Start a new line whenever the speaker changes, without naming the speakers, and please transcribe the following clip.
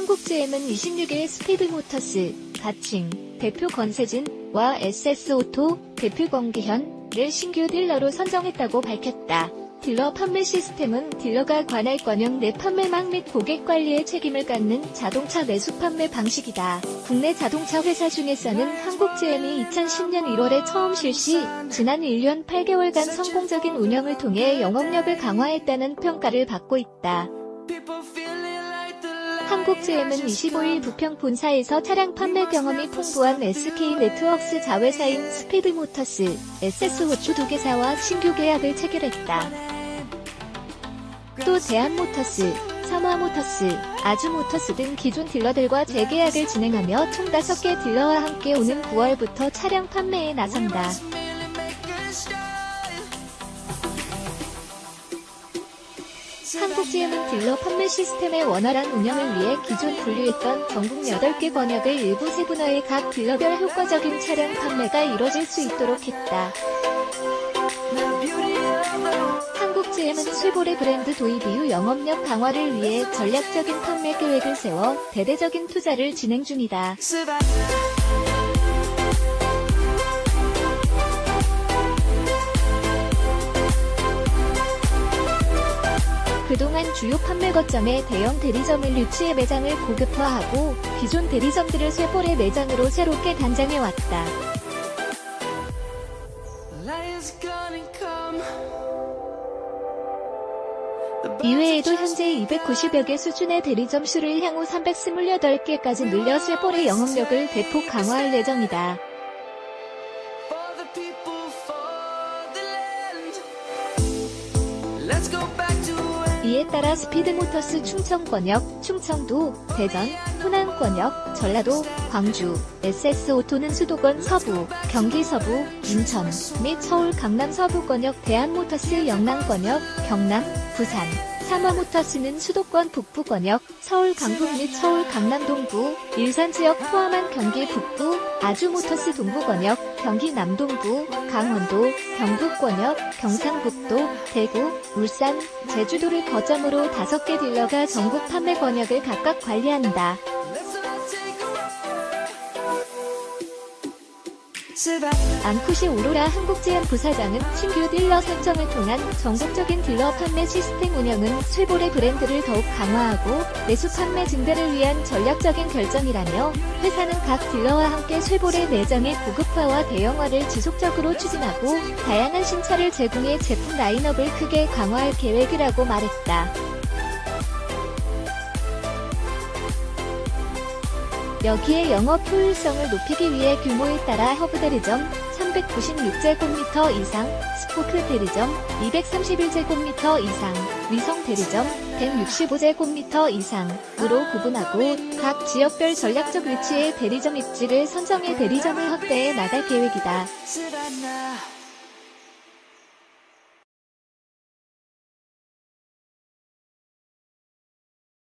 한국GM은 26일 스피드모터스, 가칭, 대표 권세진와 SS오토, 대표 권기현을 신규 딜러로 선정했다고 밝혔다. 딜러 판매 시스템은 딜러가 관할 권역 내 판매망 및 고객 관리의 책임을 갖는 자동차 매수 판매 방식이다. 국내 자동차 회사 중에서는 한국GM이 2010년 1월에 처음 실시, 지난 1년 8개월간 성공적인 운영을 통해 영업력을 강화했다는 평가를 받고 있다. 한국GM은 25일 부평 본사에서 차량 판매 경험이 풍부한 SK 네트웍스 자회사인 스피드모터스, SS오토 두 개사와 신규 계약을 체결했다. 또 대한모터스, 삼화모터스, 아주모터스 등 기존 딜러들과 재계약을 진행하며 총 5개 딜러와 함께 오는 9월부터 차량 판매에 나선다. 한국GM은 딜러 판매 시스템의 원활한 운영을 위해 기존 분류했던 전국 8개 권역을 일부 세분화해 각 딜러별 효과적인 차량 판매가 이뤄질 수 있도록 했다. 한국GM은 쉐보레 브랜드 도입 이후 영업력 강화를 위해 전략적인 판매 계획을 세워 대대적인 투자를 진행 중이다. 그동안 주요 판매 거점에 대형 대리점을 유치해 매장을 고급화하고 기존 대리점들을 쉐보레 매장으로 새롭게 단장해왔다. 이외에도 현재 290여 개 수준의 대리점 수를 향후 328개까지 늘려 쉐보레 영업력을 대폭 강화할 예정이다. 이에 따라 스피드모터스 충청권역, 충청도, 대전, 호남권역, 전라도, 광주, SS오토는 수도권 서부, 경기 서부, 인천 및 서울 강남 서부권역 대한모터스 영남권역, 경남, 부산, 삼화모터스는 수도권 북부 권역, 서울 강북 및 서울 강남 동부, 일산 지역 포함한 경기 북부, 아주모터스 동부 권역, 경기 남동부, 강원도, 경북 권역, 경상북도, 대구, 울산, 제주도를 거점으로 5개 딜러가 전국 판매 권역을 각각 관리한다. 안쿠시 오로라 한국제약 부사장은 신규 딜러 선정을 통한 전국적인 딜러 판매 시스템 운영은 쇠보레 브랜드를 더욱 강화하고 매수 판매 증대를 위한 전략적인 결정이라며 회사는 각 딜러와 함께 쇠보레 내장의 고급화와 대형화를 지속적으로 추진하고 다양한 신차를 제공해 제품 라인업을 크게 강화할 계획이라고 말했다. 여기에 영업 효율성을 높이기 위해 규모에 따라 허브 대리점 396제곱미터 이상, 스포크 대리점 231제곱미터 이상, 위성 대리점 165제곱미터 이상으로 구분하고 각 지역별 전략적 위치의 대리점 입지를 선정해 대리점을 확대해 나갈 계획이다.